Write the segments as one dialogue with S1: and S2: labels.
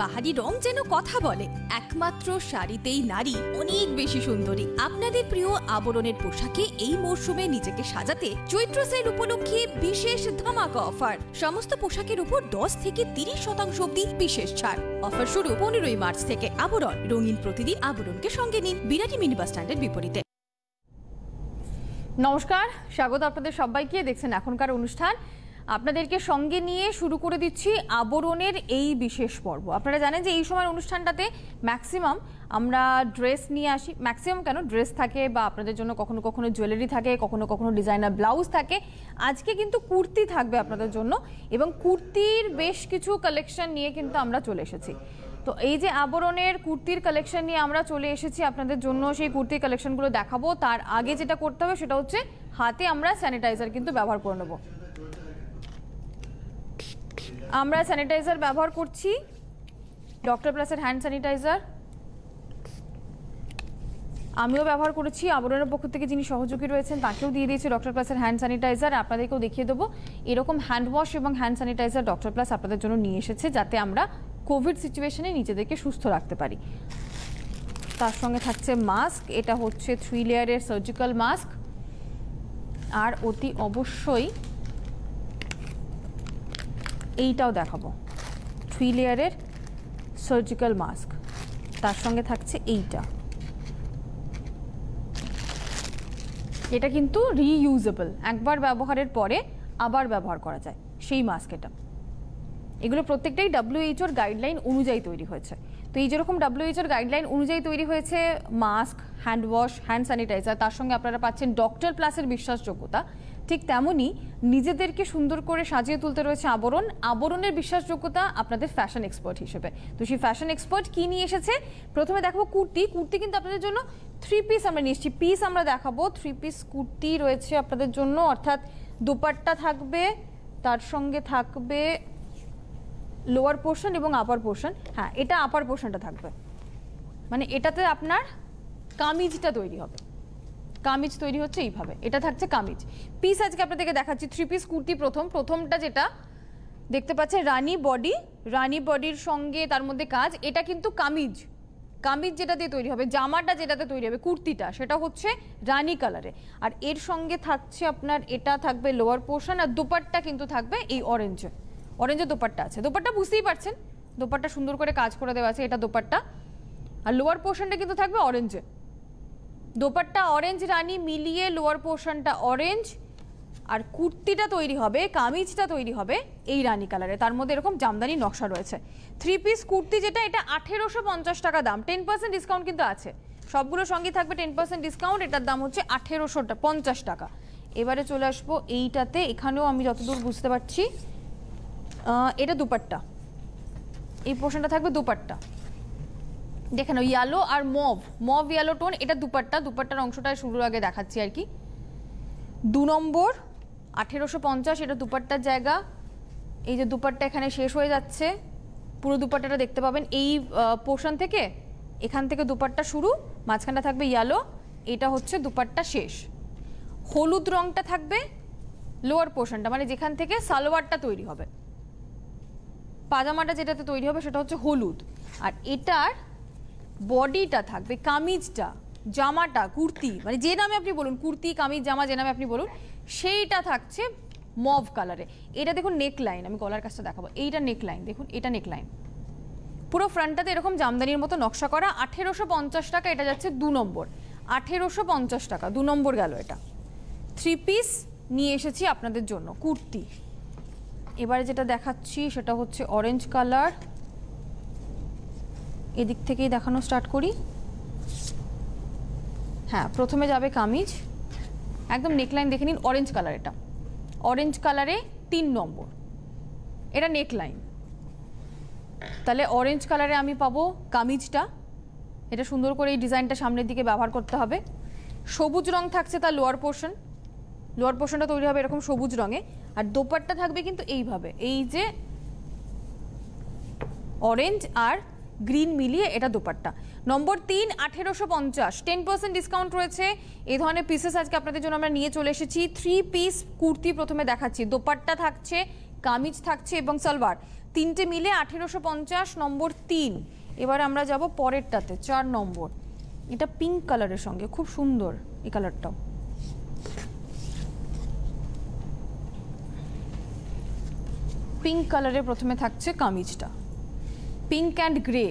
S1: বাহারি রং যেন কথা বলে। একমাত্র শাড়িতেই নারী অনেক বেশি সুন্দরী। আপনাদের প্রিয় আবরণের পোশাকে এই মরশুমে নিজেকে সাজাতে চৈত্র সেল উপলক্ষে বিশেষ ধামাকা অফার। সমস্ত পোশাকের উপর দশ থেকে তিরিশ শতাংশ অব্দি বিশেষ ছাড়। অফার শুরু পনেরোই মার্চ থেকে। আবরণ। রঙিন প্রতিদিন আবরণকে সঙ্গে নিন বিরাটি মিনি বাস স্ট্যান্ডের বিপরীতে।
S2: নমস্কার, স্বাগত আপনাদের সবাইকে। দেখছেন এখনকার অনুষ্ঠান। আপনাদেরকে সঙ্গে নিয়ে শুরু করে দিচ্ছি আবরণের এই বিশেষ পর্ব। আপনারা জানেন যে এই সময় অনুষ্ঠানটাতে ম্যাক্সিমাম আমরা ড্রেস নিয়ে আসি। ম্যাক্সিমাম কেন? ড্রেস থাকে বা আপনাদের জন্য কখনো কখনো জুয়েলারি থাকে, কখনো কখনো ডিজাইনার ব্লাউজ থাকে। আজকে কিন্তু কুর্তি থাকবে আপনাদের জন্য এবং কুর্তির বেশ কিছু কালেকশন নিয়ে কিন্তু আমরা চলে এসেছি। তো এই যে আবরণের কুর্তির কালেকশন নিয়ে আমরা চলে এসেছি আপনাদের জন্য, সেই কুর্তির কালেকশনগুলো দেখাবো। তার আগে যেটা করতে হবে সেটা হচ্ছে হাতে আমরা স্যানিটাইজার কিন্তু ব্যবহার করে নেব। আমরা স্যানিটাইজার ব্যবহার করছি। ডক্টর প্লাসের হ্যান্ড স্যানিটাইজার আমিও ব্যবহার করেছি। আবরণের পক্ষ থেকে যিনি সহযোগী রয়েছেন, তাকেও দিয়ে দিয়েছি ডক্টর প্লাসের হ্যান্ড স্যানিটাইজার আপনাদেরকেও দেখিয়ে দেবো। এরকম হ্যান্ড ওয়াশ এবং হ্যান্ড স্যানিটাইজার ডক্টর প্লাস আপনাদের জন্য নিয়ে এসেছে, যাতে আমরা কোভিড সিচুয়েশনে নিজেদেরকে সুস্থ রাখতে পারি। তার সঙ্গে থাকছে মাস্ক এটা হচ্ছে থ্রি লেয়ারের সার্জিক্যাল মাস্ক আর অতি অবশ্যই এইটাও দেখাবো। থ্রি লেয়ারের সার্জিক্যাল মাস্ক তার সঙ্গে থাকছে এইটা। এটা কিন্তু রিইউজেবল একবার ব্যবহারের পরে আবার ব্যবহার করা যায়। সেই মাস্ক এটা। এগুলো প্রত্যেকটাই ডাব্লিউএইচওর গাইডলাইন অনুযায়ী তৈরি হয়েছে। তো এই যেরকম ডাব্লিউএইচওর গাইডলাইন অনুযায়ী তৈরি হয়েছে mask hand wash hand sanitiser তার সঙ্গে আপনারা পাচ্ছেন ডক্টর প্লাসের বিশ্বাসযোগ্যতা। ঠিক তেমনই নিজেদেরকে সুন্দর করে সাজিয়ে তুলতে রয়েছে আবরণ। আবরণের বিশ্বাসযোগ্যতা আপনাদের ফ্যাশন এক্সপার্ট হিসেবে। তো সেই ফ্যাশন এক্সপার্ট কি নিয়ে এসেছে? প্রথমে দেখাবো কুর্তি। কুর্তি কিন্তু আপনাদের জন্য থ্রি পিস আমরা নিয়ে এসেছি। পিস আমরা দেখাবো। থ্রি পিস কুর্তি রয়েছে আপনাদের জন্য। অর্থাৎ দুপাট্টা থাকবে, তার সঙ্গে থাকবে লোয়ার পোর্শন এবং আপার পোর্শন হ্যাঁ এটা আপার পোর্শনটা থাকবে। মানে এটাতে আপনার কামিজটা তৈরি হবে। কামিজ তৈরি হচ্ছে এইভাবে। এটা থাকছে কামিজ। পিস আজকে আপনাদেরকে দেখাচ্ছি থ্রি পিস কুর্তি প্রথম। প্রথমটা যেটা দেখতে পাচ্ছে রানী বডি। রানী বডির সঙ্গে তার মধ্যে কাজ। এটা কিন্তু কামিজ। কামিজ যেটা দিয়ে তৈরি হবে, জামাটা যেটাতে তৈরি হবে, কুর্তিটা, সেটা হচ্ছে রানী কালারে আর এর সঙ্গে থাকছে আপনার, এটা থাকবে লোয়ার পোর্শন আর দোপাট্টা কিন্তু থাকবে এই অরেঞ্জে অরেঞ্জের দোপাট্টা আছে। দোপাট্টা বুঝতেই পারছেন? দোপাট্টা সুন্দর করে কাজ করে দেওয়া আছে, এটা দোপাট্টা। আর লোয়ার পোর্শনটা কিন্তু থাকবে অরেঞ্জে দোপাট্টা অরেঞ্জ রানি মিলিয়ে লোয়ার পোর্শনটা অরেঞ্জ আর কুর্তিটা তৈরি হবে, কামিজটা তৈরি হবে এই রানি কালারে তার মধ্যে এরকম জামদানি নকশা রয়েছে। থ্রি পিস কুর্তি যেটা, এটা আঠেরোশো পঞ্চাশ টাকা দাম। টেন পার্সেন্ট ডিসকাউন্ট কিন্তু আছে। সবগুলোর সঙ্গে থাকবে টেন পার্সেন্ট ডিসকাউন্ট এটার দাম হচ্ছে আঠেরোশো পঞ্চাশ টাকা। এবারে চলে আসব এইটাতে। এখানেও আমি যতদূর বুঝতে পারছি এটা দুপাট্টা। এই পোর্শনটা থাকবে দুপাট্টা। দেখেন ইয়ালো আর মভ মভ ইয়ালো টোন এটা দুপাট্টা। দুপাট্টার অংশটা শুরুর আগে দেখাচ্ছি আর কি। দু নম্বর, আঠেরোশো পঞ্চাশ, এটা দুপাট্টার জায়গা। এই যে দুপাট্টা এখানে শেষ হয়ে যাচ্ছে। পুরো দুপাট্টাটা দেখতে পাবেন। এই পোর্শন থেকে এখান থেকে দুপাট্টা শুরু, মাঝখানটা থাকবে ইয়ালো এটা হচ্ছে দুপাট্টা শেষ। হলুদ রংটা থাকবে লোয়ার পোর্শনটা মানে যেখান থেকে সালোয়ারটা তৈরি হবে। পাজামাটা যেটাতে তৈরি হবে সেটা হচ্ছে হলুদ। আর এটার বডিটা থাকবে, কামিজটা, জামাটা, কুর্তি মানে যে নামে আপনি বলুন, কুর্তি, কামিজ, জামা যে নামে আপনি বলুন, সেইটা থাকছে মভ কালারে। এটা দেখুন নেক লাইন আমি গলার কাছটা দেখাবো। এইটা নেক লাইন দেখুন, এটা নেক লাইন পুরো ফ্রন্টটাতে এরকম জামদানির মতো নকশা করা, আঠেরোশো পঞ্চাশ টাকা, এটা যাচ্ছে দু নম্বর। আঠেরোশো পঞ্চাশ টাকা, দু নম্বর গেল এটা। থ্রি পিস নিয়ে এসেছি আপনাদের জন্য, কুর্তি। এবারে যেটা দেখাচ্ছি, সেটা হচ্ছে অরেঞ্জ কালার এদিক থেকেই দেখানো স্টার্ট করি। হ্যাঁ প্রথমে যাবে কামিজ। একদম নেকলাইন দেখে নিন অরেঞ্জ কালার এটা। অরেঞ্জ কালারে তিন নম্বর। এটা নেকলাইন তাহলে অরেঞ্জ কালারে আমি পাবো কামিজটা। এটা সুন্দর করে এই ডিজাইনটা সামনের দিকে ব্যবহার করতে হবে। সবুজ রং থাকছে তার লোয়ার পোর্শন লোয়ার পোর্শনটা তৈরি হবে এরকম সবুজ রঙে। আর দোপাট্টা থাকবে কিন্তু এইভাবে। এই যে অরেঞ্জ আর গ্রিন মিলিয়ে এটা দোপাট্টা। নম্বর তিন, আঠেরোশো পঞ্চাশ। টেন পার্সেন্ট ডিসকাউন্ট রয়েছে। এই ধরনের পিসেস আজকে আপনাদের জন্য আমরা নিয়ে চলে এসেছি। থ্রি পিস কুর্তি প্রথমে দেখাচ্ছি। দোপাট্টা থাকছে, কামিজ থাকছে এবং সালোয়ার। তিনটে মিলে আঠেরোশো পঞ্চাশ, নম্বর তিন। এবার আমরা যাব পরেরটাতে, চার নম্বর। এটা পিঙ্ক কালারের সঙ্গে, খুব সুন্দর এই কালারটাও পিঙ্ক কালারে প্রথমে থাকছে কামিজটা। পিঙ্ক অ্যান্ড গ্রে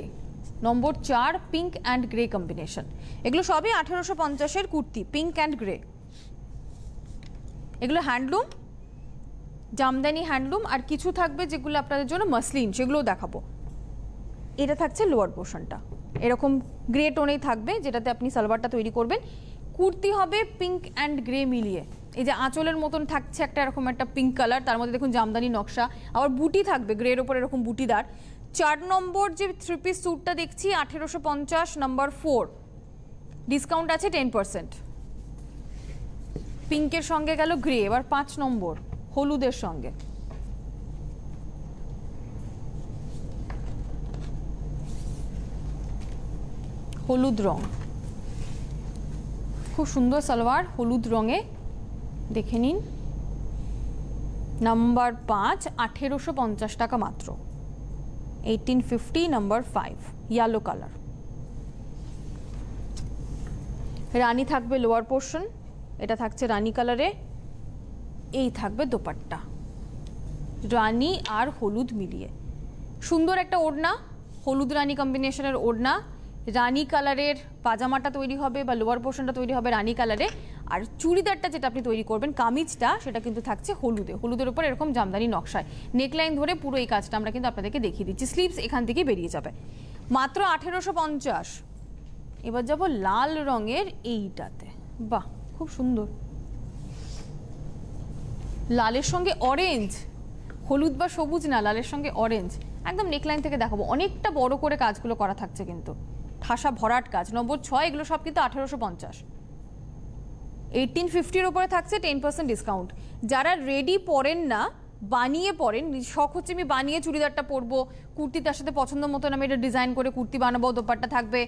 S2: নম্বর চার পিঙ্ক অ্যান্ড গ্রে কম্বিনেশন এগুলো সবই আঠেরোশো পঞ্চাশের কুর্তি পিঙ্ক অ্যান্ড গ্রে এগুলো হ্যান্ডলুম জামদানি হ্যান্ডলুম আর কিছু থাকবে যেগুলো আপনাদের জন্য মাসলিন সেগুলোও দেখাবো। এটা থাকছে লোয়ার পোর্শনটা এরকম গ্রে টোনেই থাকবে, যেটাতে আপনি সালোয়ারটা তৈরি করবেন। কুর্তি হবে পিঙ্ক অ্যান্ড গ্রে মিলিয়ে। এই যে আঁচলের মতন থাকছে একটা এরকম একটা পিঙ্ক কালার তার মধ্যে দেখুন জামদানি নকশা। আবার বুটি থাকবে গ্রের ওপর এরকম বুটিদার। চার নম্বর যে থ্রি পিস স্যুটটা দেখছি, আঠেরোশো পঞ্চাশ নাম্বার ফোর ডিসকাউন্ট আছে টেন পার্সেন্ট পিঙ্কের সঙ্গে গেল গ্রে এবার পাঁচ নম্বর, হলুদের সঙ্গে। হলুদ রং। খুব সুন্দর সালোয়ার, হলুদ রঙে। দেখে নিন। নাম্বার পাঁচ, আঠেরোশো টাকা মাত্র। Eighteen fifty number five yellow colour রানী থাকবে লোয়ার পোর্শন এটা থাকছে রানী কালারে এই থাকবে দোপাট্টা। রানী আর হলুদ মিলিয়ে। সুন্দর একটা ওড়না, হলুদ রানী কম্বিনেশনের ওড়না। রানী কালারের পাজামাটা তৈরি হবে বা লোয়ার পোর্শনটা তৈরি হবে রানী কালারে আর চুড়িদারটা যেটা আপনি তৈরি করবেন, কামিজটা, সেটা কিন্তু থাকছে হলুদে। হলুদের উপর এরকম জামদানি নকশায়। নেকলাইন ধরে পুরো এই কাজটা আমরা কিন্তু আপনাদেরকে দেখিয়ে দিচ্ছি। স্লিভস এখান থেকে বেরিয়ে যাবে। মাত্র আঠেরোশো পঞ্চাশ। এবার যাব লাল রঙের এইটাতে। বাহ, খুব সুন্দর। লালের সঙ্গে অরেঞ্জ হলুদ বা সবুজ না, লালের সঙ্গে অরেঞ্জ একদম নেকলাইন থেকে দেখাবো। অনেকটা বড় করে কাজগুলো করা থাকছে কিন্তু। ঠাসা ভরাট কাজ। নম্বর ছয়, এগুলো সব কিন্তু আঠেরোশো পঞ্চাশ। এইটিন ফিফটির ওপরে থাকছে টেন পার্সেন্ট ডিসকাউন্ট যারা রেডি পরেন না, বানিয়ে পরেন, শখ হচ্ছে আমি বানিয়ে চুড়িদারটা পরবো, কুর্তি তার সাথে পছন্দ মতন আমি এটা ডিজাইন করে কুর্তি বানাবো, দোপাট্টা থাকবে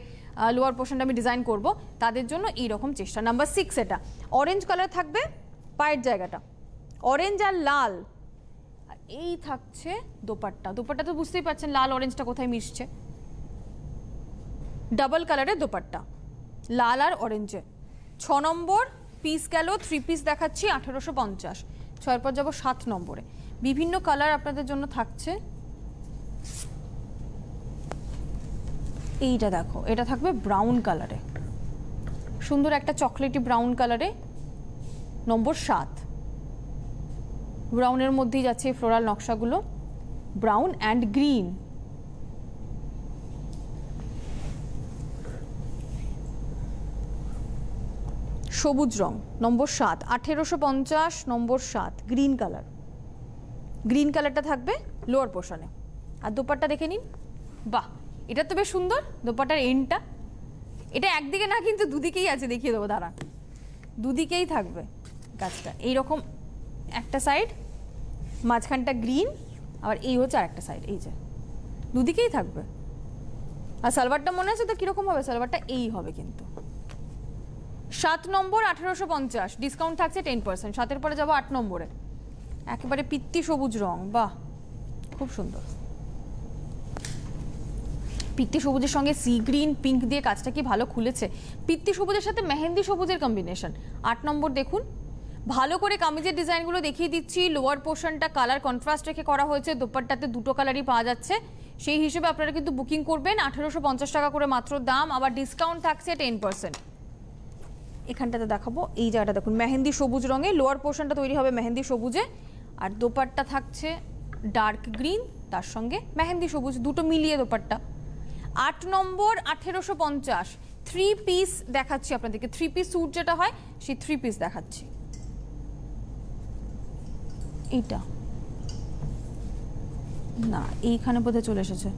S2: লোয়ার পোর্শনটা আমি ডিজাইন করব, তাদের জন্য এইরকম চেষ্টা। নাম্বার সিক্স এটা। অরেঞ্জ কালার থাকবে পায়ের জায়গাটা। অরেঞ্জ আর লাল, এই থাকছে দোপাট্টা। দোপাট্টা তো বুঝতেই পারছেন লাল অরেঞ্জটা কোথায় মিশছে। ডাবল কালারের দোপাট্টা। লাল আর অরেঞ্জে ছ নম্বর পিস গেল থ্রি পিস দেখাচ্ছি, আঠেরোশো পঞ্চাশ। ছয়ের পর যাব সাত নম্বরে। বিভিন্ন কালার আপনাদের জন্য থাকছে। এইটা দেখো, এটা থাকবে ব্রাউন কালারে সুন্দর একটা চকলেটি ব্রাউন কালারে নম্বর সাত। ব্রাউনের মধ্যেই যাচ্ছে ফ্লোরাল নকশাগুলো। ব্রাউন অ্যান্ড গ্রিন সবুজ রং, নম্বর সাত, আঠেরোশো পঞ্চাশ, নম্বর সাত, গ্রিন কালার। গ্রিন কালারটা থাকবে লোয়ার পোর্শনে। আর দোপাট্টা দেখে নিন। বাহ, এটা তো বেশ সুন্দর। দোপাট্টার এন্ডটা। এটা একদিকে না, কিন্তু দুদিকেই আছে, দেখিয়ে দেবো দাঁড়া দুদিকেই থাকবে গাছটা। এইরকম একটা সাইড মাঝখানটা গ্রিন আবার এই হচ্ছে আর একটা সাইড এই যে। দুদিকেই থাকবে। আর সালোয়ারটা মনে আছে তো? কীরকম হবে? সালোয়ারটা এই হবে কিন্তু। সাত নম্বর আঠেরোশো পঞ্চাশ ডিসকাউন্ট থাকছে টেন পার্সেন্ট সাতের পরে যাব আট নম্বরে। একেবারে পিত্তি সবুজ রং, বাহ! খুব সুন্দর। পিত্তি সবুজের সঙ্গে সি গ্রিন পিঙ্ক দিয়ে কাজটা কি ভালো খুলেছে? পিত্তি সবুজের সাথে মেহেন্দি সবুজের কম্বিনেশন আট নম্বর দেখুন। ভালো করে কামিজের ডিজাইনগুলো দেখিয়ে দিচ্ছি। লোয়ার পোর্শনটা কালার কন্ট্রাস্ট রেখে করা হয়েছে। দোপাট্টাতে দুটো কালারই পাওয়া যাচ্ছে। সেই হিসেবে আপনারা কিন্তু বুকিং করবেন। আঠেরোশো পঞ্চাশ টাকা করে মাত্র দাম। আবার ডিসকাউন্ট থাকছে টেন পার্সেন্ট এখানটাতে দেখাবো, এই জায়গাটা দেখুন, মেহেন্দি সবুজ রঙে লোয়ার পোর্শনটা তৈরি হবে মেহেন্দি সবুজে, আর দোপাট্টা থাকছে ডার্ক গ্রিন তার সঙ্গে মেহেন্দি সবুজ, দুটো মিলিয়ে দোপাট্টা। আট নম্বর, আঠেরোশো পঞ্চাশ থ্রি পিস দেখাচ্ছি আপনাদেরকে থ্রি পিস স্যুট যেটা হয়, সেই থ্রি পিস দেখাচ্ছি। এইটা। না, এইখানে বোধহয় চলে এসেছে।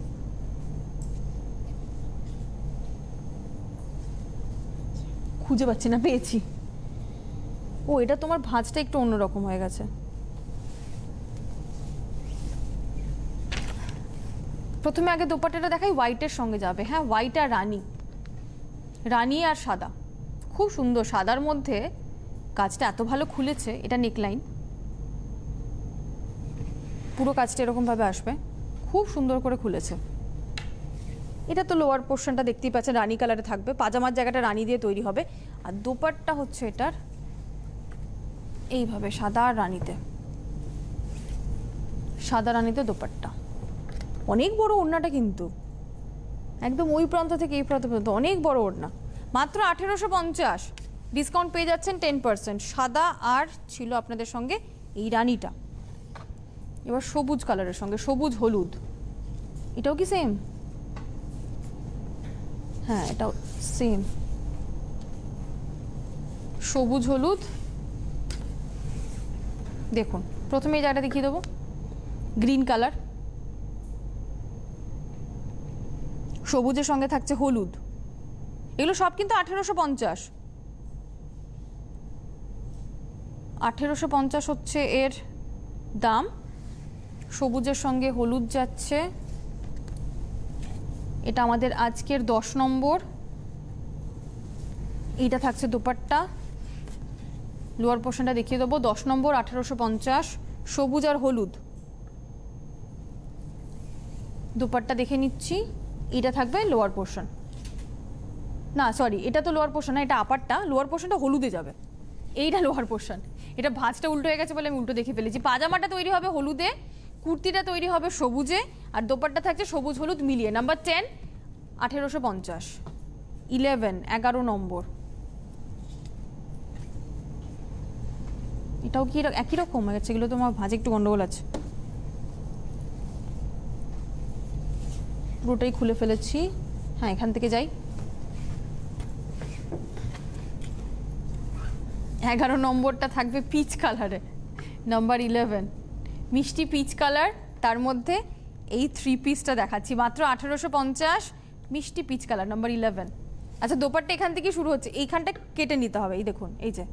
S2: খুঁজে পাচ্ছি না, পেয়েছি। ও, এটা তোমার ভাঁজটা একটু অন্যরকম হয়ে গেছে। প্রথমে আগে দোপাট্টাটা দেখাই হোয়াইটের সঙ্গে যাবে। হ্যাঁ হোয়াইট আর রানী। রানী আর সাদা। খুব সুন্দর, সাদার মধ্যে কাজটা এত ভালো খুলেছে, এটা নেকলাইন পুরো কাজটা এরকমভাবে আসবে। খুব সুন্দর করে খুলেছে। এটা তো লোয়ার পোর্শনটা দেখতেই পাচ্ছেন, রানী কালারে থাকবে। পাজামার জায়গাটা রানী দিয়ে তৈরি হবে। আর দোপাট্টা হচ্ছে এটার, এইভাবে সাদা আর রানীতে। সাদা রানীতে দোপাট্টা। অনেক বড় ওড়নাটা কিন্তু। একদম ওই প্রান্ত থেকে এই প্রান্ত পর্যন্ত অনেক বড় ওড়না। মাত্র আঠেরোশো পঞ্চাশ। ডিসকাউন্ট পেয়ে যাচ্ছেন টেন পার্সেন্ট সাদা আর ছিল আপনাদের সঙ্গে এই রানীটা। এবার সবুজ কালারের সঙ্গে, সবুজ হলুদ। এটাও কি সেম হ্যাঁ এটাও সেম সবুজ, হলুদ। দেখুন প্রথমে এই জায়গাটা দেখিয়ে দেবো। গ্রিন কালার সবুজের সঙ্গে থাকছে হলুদ। এগুলো সব কিন্তু আঠেরোশো পঞ্চাশ। আঠেরোশো পঞ্চাশ হচ্ছে এর দাম। সবুজের সঙ্গে হলুদ যাচ্ছে এটা আমাদের আজকের দশ নম্বর। এইটা থাকছে দুপাট্টা। লোয়ার পোর্শনটা দেখিয়ে দেবো। দশ নম্বর, আঠেরোশো পঞ্চাশ। সবুজ আর হলুদ। দুপাট্টা দেখে নিচ্ছি। এটা থাকবে লোয়ার পোর্শন না সরি এটা তো লোয়ার পোর্শন না, এটা আপারটা লোয়ার পোর্শনটা হলুদে যাবে। এইটা লোয়ার পোর্শন এটা ভাঁজটা উল্টো হয়ে গেছে বলে আমি উল্টো দেখে ফেলেছি। পাজামাটা তৈরি হবে হলুদে, কুর্তিটা তৈরি হবে সবুজে আর দোপাট্টা থাকছে সবুজ হলুদ মিলিয়ে। নাম্বার টেন আঠেরোশো পঞ্চাশ। ইলেভেন এগারো নম্বর। এটাও কি একই রকম? হয়ে গেছে এগুলো তো আমার ভাঁজে একটু গন্ডগোল আছে। পুরোটাই খুলে ফেলেছি। হ্যাঁ এখান থেকে যাই। এগারো নম্বরটা থাকবে পিচ কালারে নাম্বার ইলেভেন মিষ্টি পিচ কালার তার মধ্যে এই থ্রি পিসটা দেখাচ্ছি। মাত্র আঠেরোশো পঞ্চাশ, মিষ্টি পিচ কালার নাম্বার ইলেভেন আচ্ছা দোপারটা এখান থেকে শুরু হচ্ছে। এইখানটা কেটে নিতে হবে, এই দেখুন, এই যে।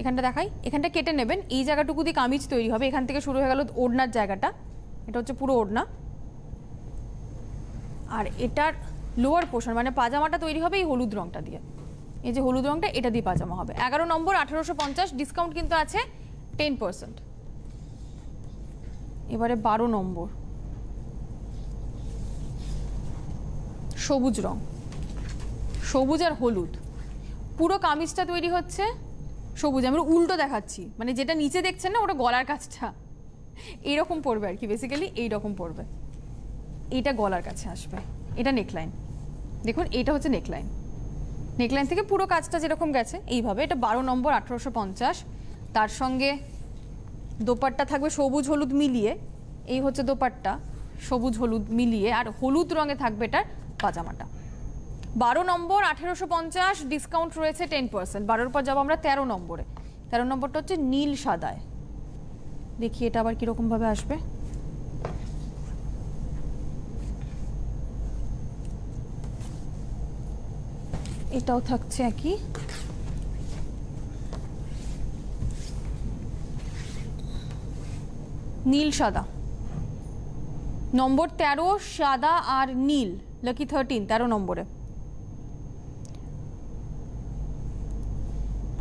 S2: এখানটা দেখাই, এখানটা কেটে নেবেন। এই জায়গাটুকু দিয়ে কামিজ তৈরি হবে। এখান থেকে শুরু হয়ে গেল ওড়নার জায়গাটা। এটা হচ্ছে পুরো ওড়না। আর এটার লোয়ার পোর্শন মানে পাজামাটা তৈরি হবে এই হলুদ রঙটা দিয়ে। এই যে হলুদ রঙটা এটা দিয়ে পাজামা হবে। এগারো নম্বর, আঠেরোশো পঞ্চাশ ডিসকাউন্ট কিন্তু আছে টেন পার্সেন্ট এবারে বারো নম্বর। সবুজ রং। সবুজ আর হলুদ। পুরো কামিজটা তৈরি হচ্ছে সবুজ। আমরা উল্টো দেখাচ্ছি। মানে যেটা নিচে দেখছেন না, ওটা গলার কাছটা এইরকম পড়বে আর কি। বেসিক্যালি এইরকম পড়বে এইটা গলার কাছে আসবে। এটা নেকলাইন দেখুন, এটা হচ্ছে নেকলাইন নেকলাইন থেকে পুরো কাজটা যেরকম গেছে, এইভাবে। এটা বারো নম্বর, আঠেরোশো পঞ্চাশ। তার সঙ্গে দোপাট্টা থাকবে সবুজ হলুদ মিলিয়ে। এই হচ্ছে দোপাট্টা। সবুজ হলুদ মিলিয়ে। আর হলুদ রঙে থাকবে এটার পাজামাটা। বারো নম্বর, আঠেরোশো পঞ্চাশ ডিসকাউন্ট রয়েছে টেন পার্সেন্ট বারোর পর যাব আমরা তেরো নম্বরে। তেরো নম্বরটা হচ্ছে নীল সাদায়। দেখি এটা আবার কীরকমভাবে আসবে। এটাও থাকছে একই। নীল সাদা। নম্বর তেরো, সাদা আর নীল। লাকি থার্টিন তেরো নম্বরে।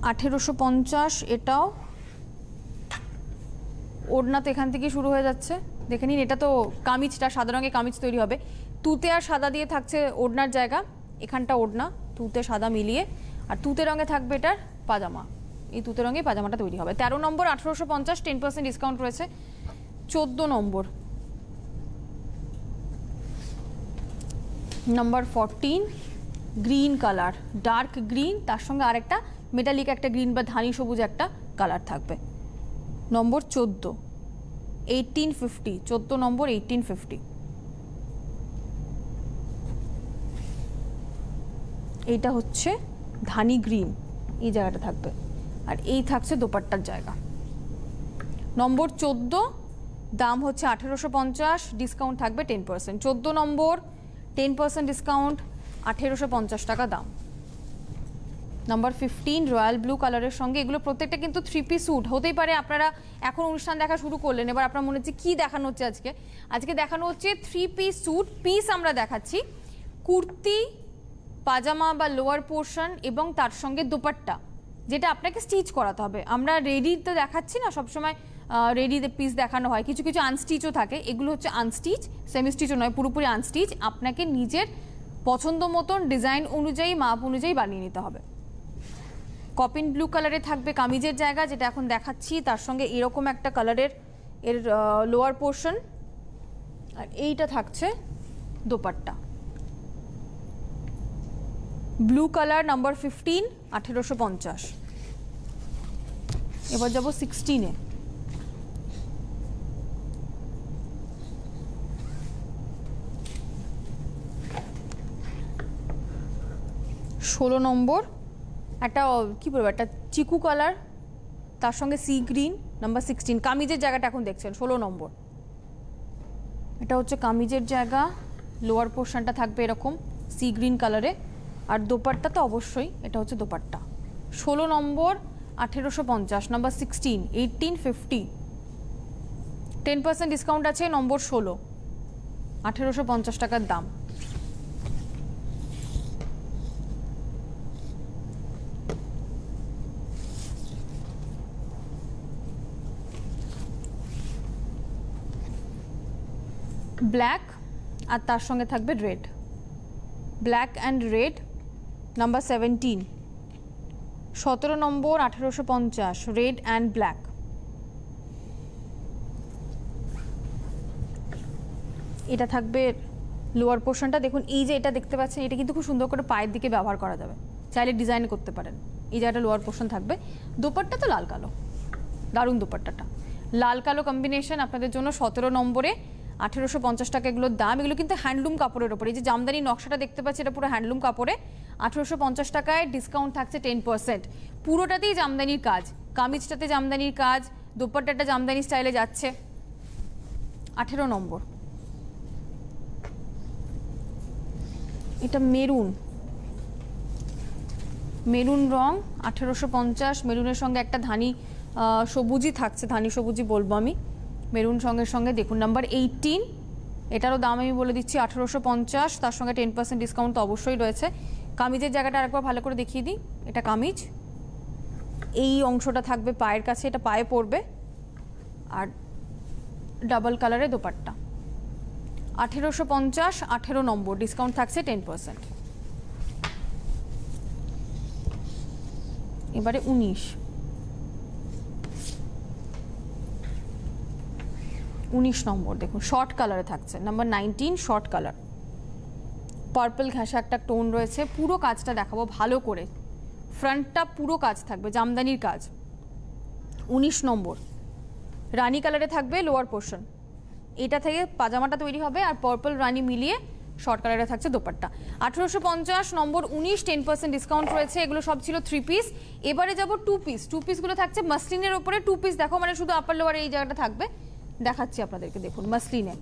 S2: আঠেরোশো পঞ্চাশ, এটাও। ওড়না তো এখান থেকে শুরু হয়ে যাচ্ছে। দেখে নিন, এটা তো কামিজটা সাদা রঙের কামিজ তৈরি হবে। তুতে আর সাদা দিয়ে থাকছে ওড়নার জায়গা। এখানটা ওড়না, তুতে সাদা মিলিয়ে। আর তুতে রঙে থাকবে এটার পাজামা। এই তুতে রঙে পাজামাটা তৈরি হবে। তেরো নম্বর, আঠেরোশো পঞ্চাশ, টেন পার্সেন্ট ডিসকাউন্ট রয়েছে। চোদ্দ নম্বর। Number fourteen green colour dark green তার সঙ্গে আরেকটা মেটালিক একটা গ্রিন বা ধানি সবুজ একটা কালার থাকবে। নম্বর চোদ্দ এইটিন ফিফটি চোদ্দ নম্বর এইটিন ফিফটি এইটা হচ্ছে ধানি গ্রিন এই জায়গাটা থাকবে। আর এই থাকছে দোপাট্টার জায়গা। নম্বর চোদ্দ, দাম হচ্ছে আঠেরোশো পঞ্চাশ ডিসকাউন্ট থাকবে টেন পার্সেন্ট চোদ্দ নম্বর টেন পার্সেন্ট ডিসকাউন্ট আঠেরোশো পঞ্চাশ টাকা দাম। নাম্বার ফিফটিন রয়্যাল ব্লু কালারের সঙ্গে এগুলো প্রত্যেকটা কিন্তু থ্রি পিস স্যুট হতেই পারে আপনারা এখন অনুষ্ঠান দেখা শুরু করলেন, এবার আপনার মনে হচ্ছে কী দেখানো হচ্ছে আজকে? আজকে দেখানো হচ্ছে থ্রি পিস স্যুট পিস আমরা দেখাচ্ছি। কুর্তি, পাজামা বা লোয়ার পোর্শন এবং তার সঙ্গে দোপাট্টা, যেটা আপনাকে স্টিচ করাতে হবে। আমরা রেডি তো দেখাচ্ছি না, সবসময় রেডি পিস দেখানো হয়। কিছু কিছু আনস্টিচও থাকে। এগুলো হচ্ছে আনস্টিচ সেমি স্টিচও নয়, পুরোপুরি আনস্টিচ আপনাকে নিজের পছন্দ মতন ডিজাইন অনুযায়ী মাপ অনুযায়ী বানিয়ে নিতে হবে। কপিন ব্লু কালারে থাকবে কামিজের জায়গা, যেটা এখন দেখাচ্ছি। তার সঙ্গে এরকম একটা কালারের এর লোয়ার পোর্শন আর এইটা থাকছে dupatta. Blue colour number fifteen আঠেরোশো পঞ্চাশ। এবার যাব সিক্সটিনে ষোলো নম্বর, একটা, কি বলব, একটা চিকু কালার তার সঙ্গে সি গ্রিন নাম্বার সিক্সটিন কামিজের জায়গাটা এখন দেখছেন, ষোলো নম্বর। এটা হচ্ছে কামিজের জায়গা লোয়ার পোর্শনটা থাকবে এরকম সি গ্রিন কালারে আর দোপাট্টা তো অবশ্যই, এটা হচ্ছে দোপাট্টা। ষোলো নম্বর, আঠেরোশো পঞ্চাশ number sixteen eighteen fifty ten percent discount আছে, নম্বর ষোলো, আঠেরোশো পঞ্চাশ টাকার দাম। ব্ল্যাক আর তার সঙ্গে থাকবে red black and red number seventeen সতেরো নম্বর, আঠেরোশো পঞ্চাশ রেড অ্যান্ড ব্ল্যাক এটা থাকবে লোয়ার পোর্শনটা দেখুন, এই যে এটা দেখতে পাচ্ছেন, এটা কিন্তু খুব সুন্দর করে পায়ের দিকে ব্যবহার করা যাবে। চাইলে ডিজাইন করতে পারেন। এই যে একটা লোয়ার পোর্শন থাকবে। দোপাট্টা তো লাল কালো। দারুণ দোপাট্টাটা। লাল কালো কম্বিনেশন আপনাদের জন্য সতেরো নম্বরে আঠেরোশো পঞ্চাশ টাকা এগুলোর দাম, এগুলো কিন্তু হ্যান্ডলুম কাপড়ের ওপরে। যে জামদানি নকশাটা দেখতে পাচ্ছি, এটা পুরো হ্যান্ডলুম কাপড়ে। আঠেরোশো পঞ্চাশ টাকায় ডিসকাউন্ট থাকছে টেন পার্সেন্ট পুরোটাতেই জামদানির কাজ, কামিজটাতে জামদানির কাজ, দোপাট্টাটা জামদানি স্টাইলে যাচ্ছে। আঠেরো নম্বর। এটা মেরুন। মেরুন রং, আঠেরোশো পঞ্চাশ। মেরুনের সঙ্গে একটা ধানি সবুজই থাকছে, ধানি সবুজই বলব আমি। মেরুন সঙ্গে সঙ্গে, দেখুন নাম্বার এইটিন এটারও দাম আমি বলে দিচ্ছি আঠেরোশো পঞ্চাশ, তার সঙ্গে টেন পার্সেন্ট ডিসকাউন্ট তো অবশ্যই রয়েছে। কামিজের জায়গাটা আরেকবার ভালো করে দেখিয়ে দিই, এটা কামিজ। এই অংশটা থাকবে পায়ের কাছে, এটা পায়ে পড়বে। আর ডাবল কালারের দোপাট্টা। আঠেরোশো পঞ্চাশ, আঠেরো নম্বর ডিসকাউন্ট থাকছে টেন পার্সেন্ট এবারে উনিশ। উনিশ নম্বর, দেখুন শর্ট কালারে থাকছে। Number nineteen shot colour purple ঘাসা একটা টোন রয়েছে। পুরো কাজটা দেখাবো ভালো করে। ফ্রন্টটা পুরো কাজ থাকবে, জামদানির কাজ। উনিশ নম্বর। রানি কালারে থাকবে লোয়ার পোর্শন এটা থেকে পাজামাটা তৈরি হবে আর পার্পল রানি মিলিয়ে শর্ট কালারে থাকছে দোপাট্টা। আঠেরোশো পঞ্চাশ নম্বর, উনিশ টেন পার্সেন্ট ডিসকাউন্ট রয়েছে। এগুলো সব ছিল থ্রি পিস এবারে যাব টু পিস টু পিসগুলো থাকছে মাসলিনের ওপরে টু পিস দেখো মানে শুধু আপার লোয়ার এই জায়গাটা থাকবে। দেখাচ্ছি আপনাদেরকে, দেখুন, মাসলিনে।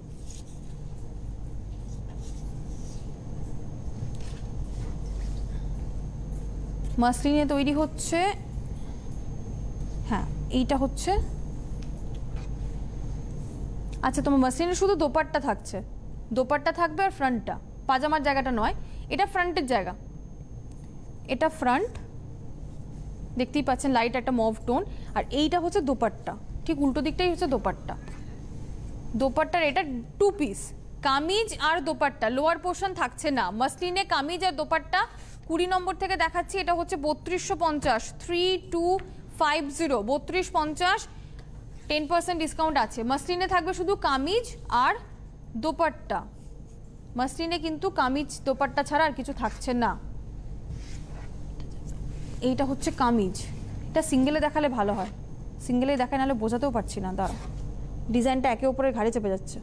S2: মাসলিনে তৈরি হচ্ছে হ্যাঁ এইটা হচ্ছে। আচ্ছা তোমার মাসলিনের শুধু দোপাট্টা থাকছে। দোপাট্টা থাকবে আর ফ্রন্টটা। পাজামার জায়গাটা নয়, এটা ফ্রন্টের জায়গা। এটা ফ্রন্ট, দেখতেই পাচ্ছেন লাইট একটা মভ টোন আর এইটা হচ্ছে দোপাট্টা। ঠিক উল্টো দিকটাই হচ্ছে দোপাট্টা। দোপাট্টার এটা টু পিস কামিজ আর দোপাট্টা লোয়ার পোর্শন থাকছে না। মাসলিনে কামিজ আর দোপাট্টা, কুড়ি নম্বর থেকে দেখাচ্ছি, এটা হচ্ছে বত্রিশশো পঞ্চাশ থ্রি টু ফাইভ জিরো বত্রিশ পঞ্চাশ টেন পার্সেন্ট ডিসকাউন্ট আছে। মাসলিনে থাকবে শুধু কামিজ আর দোপাট্টা। মাসলিনে কিন্তু কামিজ, দোপাট্টা ছাড়া আর কিছু থাকছে না। এইটা হচ্ছে কামিজ। এটা সিঙ্গেলে দেখালে ভালো হয়। সিঙ্গেলে দেখায় নাহলে বোঝাতেও পারছি না দাঁড়া ডিজাইনটা একে অপরের ঘাড়ে চেপে যাচ্ছে।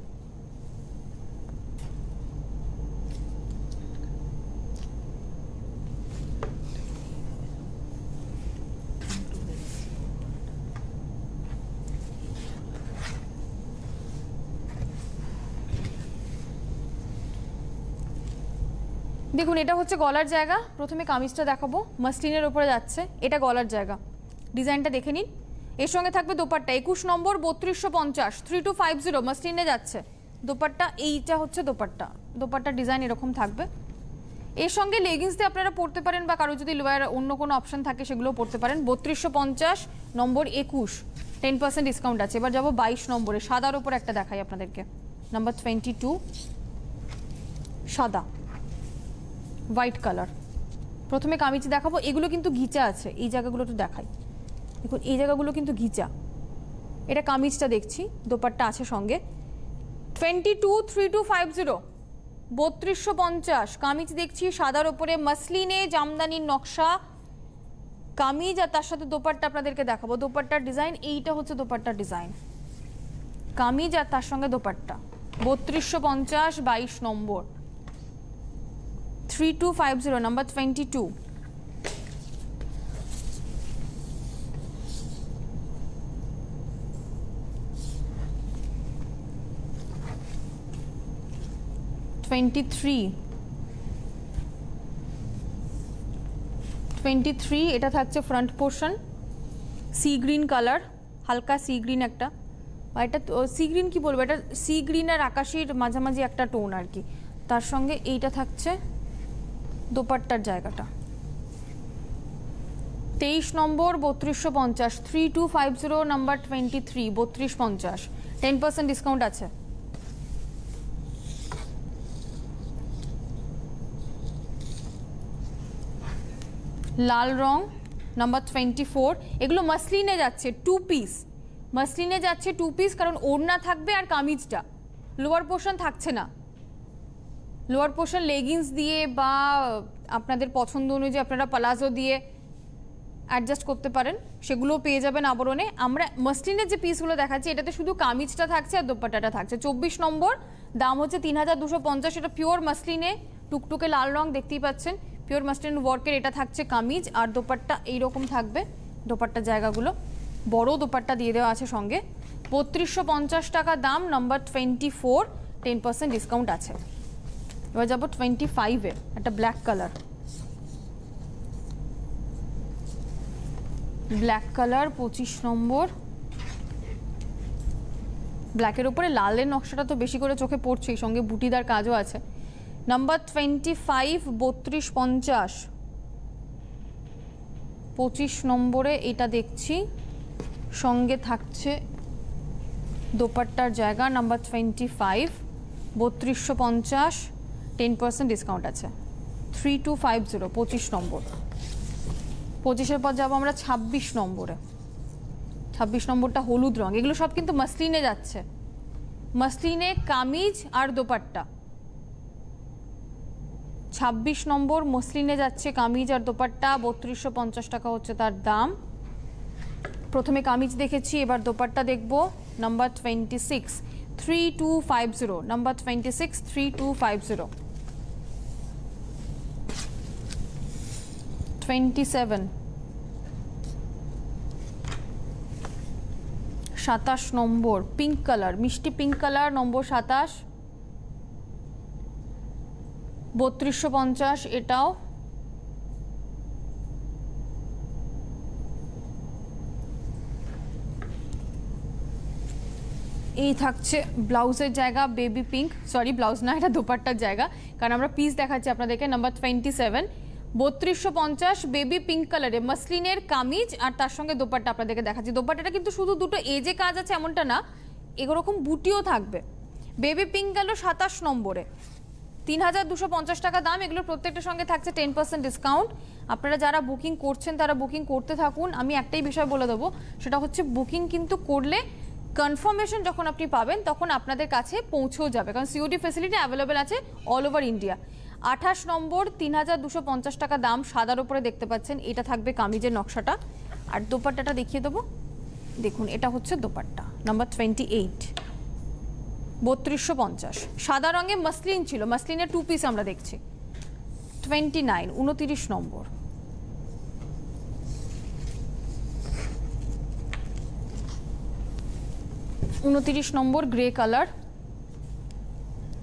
S2: দেখুন, এটা হচ্ছে গলার জায়গা। প্রথমে কামিজটা দেখাবো। মাসলিনের ওপরে যাচ্ছে। এটা গলার জায়গা। ডিজাইনটা দেখে নিন। এর সঙ্গে থাকবে দোপাট্টা। একুশ নম্বর, বত্রিশশো পঞ্চাশ। থ্রি টু ফাইভ জিরো মাসলিনে যাচ্ছে। দোপাট্টা, এইটা হচ্ছে দোপাট্টা। দোপাট্টার ডিজাইন এরকম থাকবে। এর সঙ্গে লেগিংস দিয়ে আপনারা পড়তে পারেন বা কারও যদি লোয়ার অন্য কোনো অপশন থাকে সেগুলো পড়তে পারেন। বত্রিশশো পঞ্চাশ, নম্বর একুশ। টেন পার্সেন্ট ডিসকাউন্ট আছে। এবার যাব বাইশ নম্বরে। সাদার ওপর একটা দেখাই আপনাদেরকে। নাম্বার টোয়েন্টি টু সাদা। হোয়াইট কালার প্রথমে কামিজ দেখাবো। এগুলো কিন্তু ঘিচা আছে। এই জায়গাগুলো একটু দেখাই। দেখুন, এই জায়গাগুলো কিন্তু ঘিচা। এটা কামিজটা দেখছি, দোপাট্টা আছে সঙ্গে। Twenty two three two five zero বত্রিশশো পঞ্চাশ, কামিজ দেখছি সাদার ওপরে, মাসলিনে জামদানির নকশা। কামিজ আর তার সাথে দোপাট্টা আপনাদেরকে দেখাবো। দোপাট্টার ডিজাইন, এইটা হচ্ছে দোপাট্টার ডিজাইন। কামিজ আর তার সঙ্গে দোপাট্টা। বত্রিশশো পঞ্চাশ, বাইশ নম্বর। Three two five zero number twenty two twenty three twenty three এটা থাকছে front portion sea green colour হালকা সি গ্রিন একটা। এটা সি গ্রিন কি বলব? এটা সি গ্রিন আর আকাশির মাঝামাঝি একটা টোন আর কি। তার সঙ্গে এইটা থাকছে দোপাট্টার জায়গাটা। তেইশ নম্বর, বত্রিশশো পঞ্চাশ। Three two five zero number twenty three বত্রিশ পঞ্চাশ। টেন পার্সেন্ট ডিসকাউন্ট আছে। লাল রং নাম্বার টোয়েন্টি ফোর এগুলো মাসলিনে যাচ্ছে টু পিস মাসলিনে যাচ্ছে টু পিস কারণ ওড়না থাকবে আর কামিজটা। লোয়ার পোর্শন থাকছে না। লোয়ার পোর্শন লেগিংস দিয়ে বা আপনাদের পছন্দ অনুযায়ী আপনারা পালাজো দিয়ে অ্যাডজাস্ট করতে পারেন, সেগুলোও পেয়ে যাবেন আবরণে। আমরা মাসলিনের যে পিসগুলো দেখাচ্ছি, এটাতে শুধু কামিজটা থাকছে আর দোপাট্টাটা থাকছে। চব্বিশ নম্বর, দাম হচ্ছে তিন হাজার দুশো পঞ্চাশ, এটা পিওর মাসলিনে, টুকটুকে লাল রং, দেখতেই পাচ্ছেন। পিওর মাসলিন ওয়ার্কের এটা থাকছে কামিজ, আর দোপাট্টা এইরকম থাকবে দোপাট্টার জায়গাগুলো। বড় দোপাট্টা দিয়ে দেওয়া আছে সঙ্গে। বত্রিশশো পঞ্চাশ টাকা দাম number twenty four ten percent discount আছে। এবার যাব টোয়েন্টি ফাইভে একটা ব্ল্যাক কালার ব্ল্যাক কালার পঁচিশ নম্বর। ব্ল্যাকের উপরে লালের নকশাটা তো বেশি করে চোখে পড়ছে সঙ্গে বুটিদার কাজও আছে। নাম্বার টোয়েন্টি ফাইভ বত্রিশ, পঞ্চাশ। পঁচিশ নম্বরে এটা দেখছি। সঙ্গে থাকছে দোপাট্টার জায়গা নাম্বার টোয়েন্টি ফাইভ বত্রিশশো পঞ্চাশ টেন পার্সেন্ট ডিসকাউন্ট আছে। থ্রি টু ফাইভ জিরো পঁচিশ নম্বর। পঁচিশের পর যাব আমরা ছাব্বিশ নম্বরে। ছাব্বিশ নম্বরটা হলুদ রঙ। এগুলো সব কিন্তু মাসলিনে যাচ্ছে। মাসলিনে কামিজ আর দোপাট্টা। ছাব্বিশ নম্বর মসলিনে যাচ্ছে কামিজ আর দোপাট্টা, বত্রিশশো পঞ্চাশ টাকা হচ্ছে তার দাম। প্রথমে কামিজ দেখেছি, এবার দোপাট্টা দেখব number twenty six three two five zero number twenty six three two five zero twenty seven সাতাশ নম্বর পিঙ্ক কালার মিষ্টি পিঙ্ক কালার নম্বর সাতাশ। বত্রিশশো পঞ্চাশ, এটাও এই থাকছে ব্লাউজের জায়গা বেবি পিঙ্ক সরি ব্লাউজ না, এটা দোপাট্টার জায়গা, কারণ আমরা পিস দেখাচ্ছি আপনাদেরকে নাম্বার টোয়েন্টি সেভেন বত্রিশশো পঞ্চাশ বেবি পিঙ্ক কালারে মাসলিনের কামিজ আর তার সঙ্গে দোপাট্টা আপনাদেরকে দেখাচ্ছি। দোপাট্টাটা কিন্তু শুধু দুটো এজে কাজ আছে এমনটা না, এরকম বুটিও থাকবে। বেবি পিঙ্ক গেল সাতাশ নম্বরে। তিন হাজার দুশো পঞ্চাশ টাকা দাম এগুলো প্রত্যেকটার সঙ্গে থাকছে টেন পার্সেন্ট ডিসকাউন্ট আপনারা যারা বুকিং করছেন, তারা বুকিং করতে থাকুন। আমি একটাই বিষয় বলে দেবো, সেটা হচ্ছে বুকিং কিন্তু করলে কনফার্মেশন যখন আপনি পাবেন, তখন আপনাদের কাছে পৌঁছেও যাবে। কারণ সিওডি ফেসিলিটি অ্যাভেলেবেল আছে অল ওভার ইন্ডিয়া আঠাশ নম্বর তিন হাজার দুশো পঞ্চাশ টাকা দাম, সাদার উপরে দেখতে পাচ্ছেন, এটা থাকবে কামিজের নকশাটা। আর দোপাট্টাটা দেখিয়ে দেবো। দেখুন, এটা হচ্ছে দোপাট্টা নাম্বার টোয়েন্টি এইট বত্রিশশো পঞ্চাশ। সাদা রঙে মাসলিন ছিল। মাসলিনের টু পিস আমরা দেখছি। টোয়েন্টি নাইন উনতিরিশ নম্বর। উনতিরিশ নম্বর গ্রে কালার।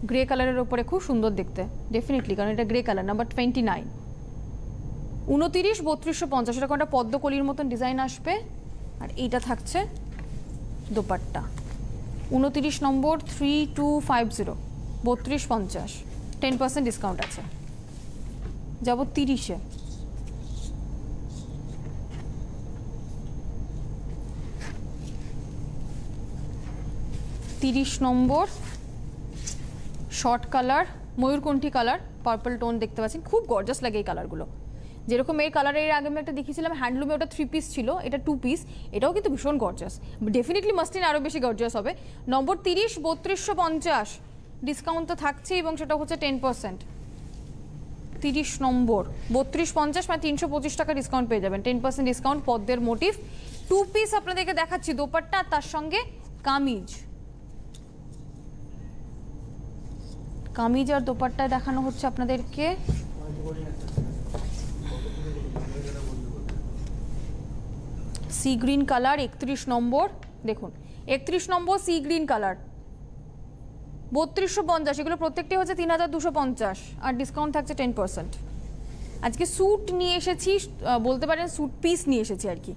S2: গ্রে কালারের ওপরে খুব সুন্দর দেখতে। ডেফিনেটলি কারণ এটা grey colour number twenty nine উনতিরিশ, বত্রিশশো পঞ্চাশ, এরকম একটা পদ্মকলির মতন ডিজাইন আসবে। আর এইটা থাকছে দোপাট্টা। উনতিরিশ number three two five zero বত্রিশ পঞ্চাশ টেন পার্সেন্ট ডিসকাউন্ট আছে। যাব তিরিশে। তিরিশ নম্বর শর্ট কালার ময়ূরকণ্ঠী কালার পার্পল টোন দেখতে পাচ্ছেন। খুব গর্জাস লাগে এই কালারগুলো যেরকম এর এই কালারের আগে আমি একটা দেখিয়েছিলাম হ্যান্ডলুমে ওটা থ্রি পিস ছিল, এটা টু পিস এটাও কিন্তু ভীষণ গর্জাস ডেফিনেটলি মাস্টিন আরও বেশি গর্জাস হবে। নম্বর তিরিশ, বত্রিশশো পঞ্চাশ। ডিসকাউন্ট তো থাকছে এবং সেটা হচ্ছে টেন পার্সেন্ট তিরিশ নম্বর, বত্রিশ পঞ্চাশ মানে তিনশো পঁচিশ টাকা ডিসকাউন্ট পেয়ে যাবেন। টেন পার্সেন্ট ডিসকাউন্ট পদ্মের মোটিভ টু পিস আপনাদেরকে দেখাচ্ছি, দোপাট্টা তার সঙ্গে কামিজ। কামিজ আর দোপাট্টায় দেখানো হচ্ছে আপনাদেরকে। সি গ্রিন কালার, একত্রিশ নম্বর, দেখুন, একত্রিশ নম্বর সি গ্রিন কালার। বত্রিশশো পঞ্চাশ, এগুলো প্রত্যেকটি হচ্ছে তিন হাজার দুশো পঞ্চাশ, আর ডিসকাউন্ট থাকছে টেন পার্সেন্ট আজকে স্যুট নিয়ে এসেছি বলতে পারেন স্যুট পিস নিয়ে এসেছি আর কি।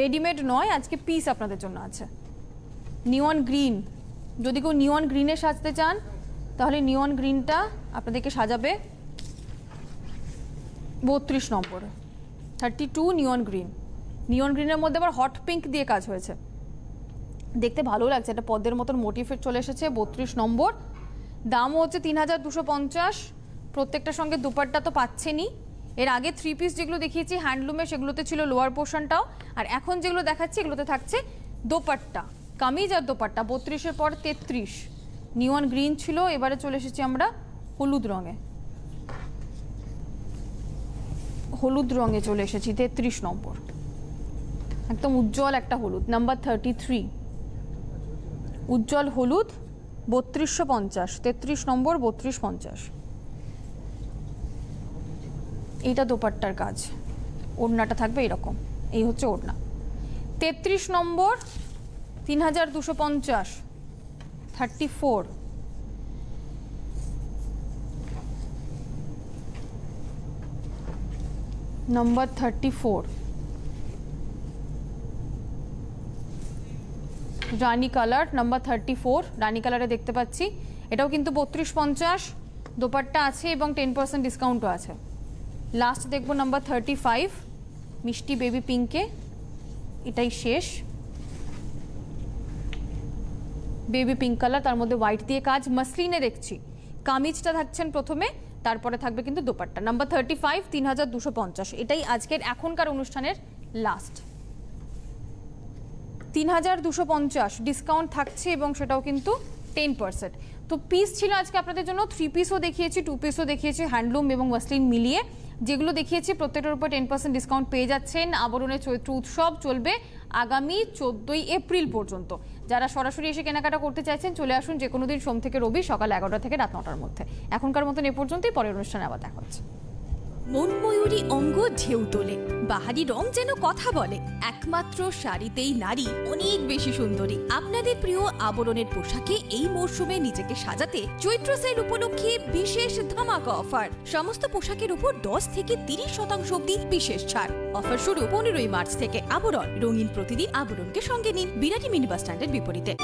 S2: রেডিমেড নয়, আজকে পিস আপনাদের জন্য আছে। নিয়ন গ্রিন যদি কেউ নিয়ন গ্রিনে সাজতে চান, তাহলে নিয়ন গ্রিনটা আপনাদেরকে সাজাবে। বত্রিশ number. Thirty two neon green neon গ্রিনের মধ্যে আবার হট পিঙ্ক দিয়ে কাজ হয়েছে। দেখতে ভালো লাগছে, একটা পদ্মের মতন মোটিফের চলে এসেছে, বত্রিশ নম্বর। দামও হচ্ছে তিন হাজার দুশো পঞ্চাশ। প্রত্যেকটার সঙ্গে দুপাট্টা তো পাচ্ছেনই। এর আগে থ্রি পিস যেগুলো দেখিয়েছি হ্যান্ডলুমে সেগুলোতে ছিল লোয়ার পোর্শনটাও আর এখন যেগুলো দেখাচ্ছি, এগুলোতে থাকছে দোপাট্টা। কামিজ আর দোপাট্টা, বত্রিশের পর তেত্রিশ। নিয়ন গ্রিন ছিল, এবারে চলে এসেছি আমরা হলুদ রঙে। হলুদ রঙে চলে এসেছি, তেত্রিশ নম্বর। একদম উজ্জ্বল একটা হলুদ নাম্বার থার্টি থ্রি উজ্জ্বল হলুদ, বত্রিশশো পঞ্চাশ, তেত্রিশ নম্বর, বত্রিশ পঞ্চাশ। এইটা দোপাট্টার কাজ। ওড়নাটা থাকবে এরকম, এই হচ্ছে ওড়না। তেত্রিশ নম্বর তিন হাজার দুশো পঞ্চাশ thirty four number thirty four rani colour number thirty four rani কালারে দেখতে পাচ্ছি। এটাও কিন্তু বত্রিশ পঞ্চাশ, দোপাট্টা আছে এবং টেন পার্সেন্ট ডিসকাউন্টও আছে। লাস্ট দেখব নাম্বার থার্টি ফাইভ মিষ্টি বেবি পিঙ্কে এটাই শেষ। বেবি পিঙ্ক কালার তার মধ্যে হোয়াইট দিয়ে কাজ মাসলিনে দেখছি। কামিজটা থাকছেন প্রথমে, তারপরে থাকবে কিন্তু দোপাট্টা। নাম্বার থার্টি ফাইভ তিন হাজার দুশো পঞ্চাশ। এটাই আজকের এখনকার অনুষ্ঠানের লাস্ট তিন হাজার দুশো পঞ্চাশ ডিসকাউন্ট থাকছে এবং সেটাও কিন্তু টেন পার্সেন্ট তো পিস ছিল আজকে আপনাদের জন্য থ্রি পিসও দেখিয়েছি টু পিসও দেখিয়েছি হ্যান্ডলুম এবং মাসলিন মিলিয়ে। যেগুলো দেখিয়েছি, প্রত্যেকটার উপর টেন পার্সেন্ট ডিসকাউন্ট পেয়ে যাচ্ছেন। আবরণের চৈত্র উৎসব চলবে আগামী চোদ্দোই এপ্রিল পর্যন্ত। যারা সরাসরি এসে কেনাকাটা করতে চাইছেন, চলে আসুন যে কোনো দিন সোম থেকে রবি সকাল এগারোটা থেকে রাত নটার মধ্যে। এখনকার মতন এ পর্যন্তই, পরের অনুষ্ঠানে আবার দেখা হচ্ছে।
S1: মন ময়ূরী অঙ্গ ঢেউ তোলে। বাহারি রং যেন কথা বলে। একমাত্র শাড়িতেই নারী অনেক বেশি সুন্দরী। আপনাদের প্রিয় আবরণের পোশাকে এই মরশুমে নিজেকে সাজাতে চৈত্র সেল উপলক্ষে বিশেষ ধামাকা অফার। সমস্ত পোশাকের উপর দশ থেকে তিরিশ শতাংশ অব্দি বিশেষ ছাড়। অফার শুরু পনেরোই মার্চ থেকে। আবরণ। রঙিন প্রতিদিন আবরণকে সঙ্গে নিন। বিরাটি মিনি বাস স্ট্যান্ডের বিপরীতে।